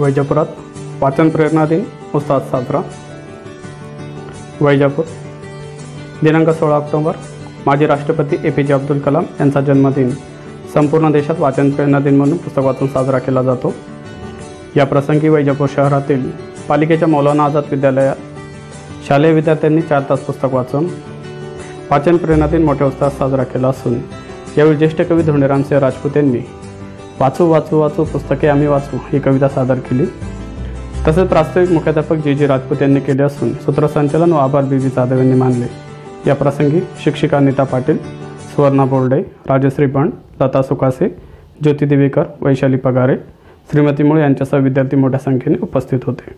वैजापुरात वाचन प्रेरणा दिन उत्साहात साजरा. वैजापूर दिनांक सोळा ऑक्टोबर माजी राष्ट्रपती ए पी जे अब्दुल कलाम यांचा जन्मदिन. संपूर्ण देशात वाचन प्रेरणा दिन म्हणून पुस्तक वाचून साजरा केला जातो. या प्रसंगी वैजापूर शहरातील पालिकेच्या मौलाना आझाद विद्यालयात शालेय विद्यार्थ्यांनी चार तास पुस्तक वाचून वाचन प्रेरणा दिन मोठ्या उत्साहात साजरा केला असून यावेळी ज्येष्ठ कवी धोंडीरामसिंह राजपूत यांनी वाचू वाचू वाचू पुस्तके आम्ही वाचू ही कविता सादर केली. तसेच प्रास्ताविक मुख्याध्यापक जे जी राजपूत यांनी केले असून सूत्रसंचालन व आभार बीबी जाधव यांनी मानले. या प्रसंगी शिक्षिका नीता पाटील सुवर्णा बोर्डे राजश्री पण लता सुकासे ज्योती देवीकर वैशाली पगारे श्रीमती मुळे यांच्यासह विद्यार्थी मोठ्या संख्येने उपस्थित होते.